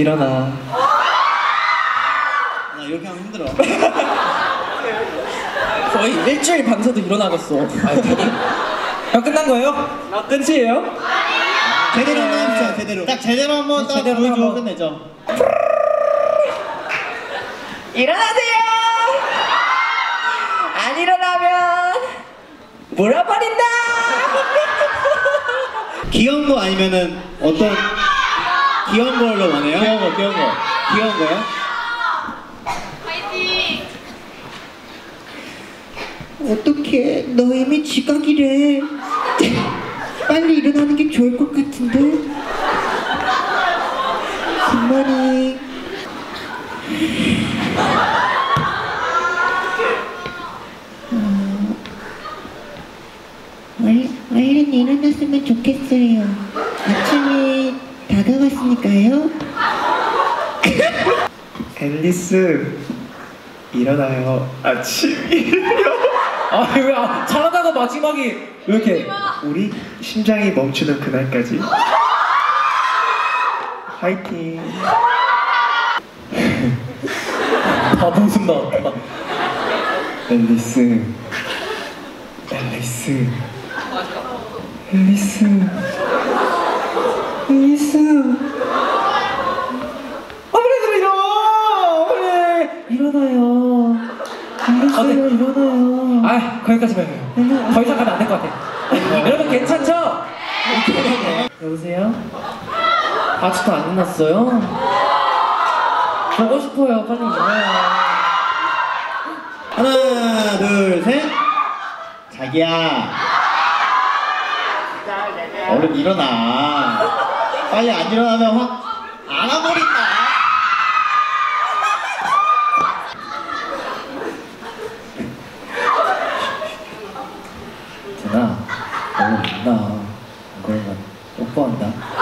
일어나. 나 이렇게 하면 힘들어. 거의 일주일 밤새도 일어나겠어. 형 끝난 거예요? 나 끝이에요? 제대로 한번 해보자, 제대로. 딱 제대로 한번 딱 제대로 보여주고 한번. 끝내죠. 일어나세요! 안 일어나면 물어버린다! 귀여운 거 아니면은 어떤 귀여운 걸로 원해요? 귀여운 거, 귀여운 거. 귀여운 거요? 어떡해 너 이미 지각이래 빨리 일어나는 게 좋을 것 같은데 굿모닝 어, 얼- 얼른 일어났으면 좋겠어요 다가왔으니까요 앨리스 일어나요. 아침이에요. 아 왜 아, 잘하다가 마지막이 왜 이렇게 우리 심장이 멈추는 그날까지 화이팅. 바보 웃음 나왔다. 앨리스, 앨리스, 앨리스, 앨리스. 어머니 일어나! 어머니 일어나요. 일어나요. 일어나요. 아 거기까지만 해요. 더 이상 가면 안 될 것 같아. 여러분 괜찮죠? 여보세요? 아직도 안 끝났어요? 보고 싶어요. 빨리 일어나요. 하나, 둘, 셋. 자기야. 얼른 일어나. 빨리 안 일어나면 확 안아버린다. pode dar.